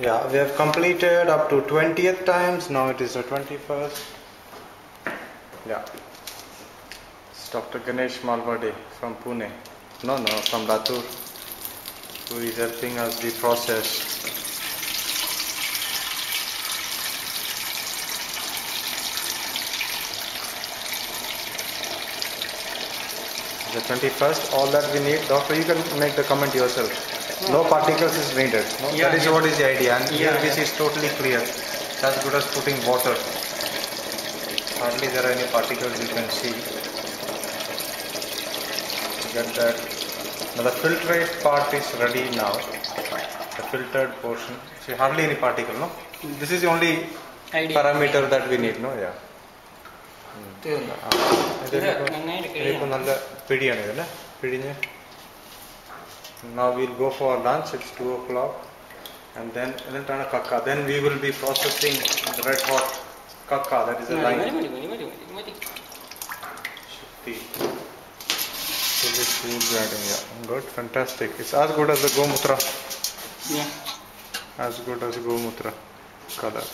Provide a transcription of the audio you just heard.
Yeah, we have completed up to 20th times. Now it is the 21st. Yeah. It's Dr. Ganesh Malvade from Pune. No, no, from Latur, who is helping us the process. The 21st, all that we need, doctor, you can make the comment yourself. No particles is needed. No? Yeah, that is yeah. what is the idea. And here Yeah, this yeah. is totally clear. It's as good as putting water. Hardly there are any particles you can see. Get that. Now the filtrate part is ready now. The filtered portion. See hardly any particle, no? Hmm. This is the only Idea. parameter that we need, no? Yeah. തീർന്നു ആ. ഇത് ഇത് ഇപ്പൊ- നന്നായിട്ട് ഇതിപ്പോ കഴിയണം. നല്ല പിടിയാണ് ഇതല്ലേ പിടിഞ്ഞ് now we'll go for lunch it's 2 o'clock and then എന്നിട്ടാണ് കക്ക then we will be processing the red hot kaka that is a മതി, line മതി, മതി, മതി, മതി, മതി. Shakti. This is food grinding yeah good fantastic it's as good as the gomutra Yeah. as good as gomutra color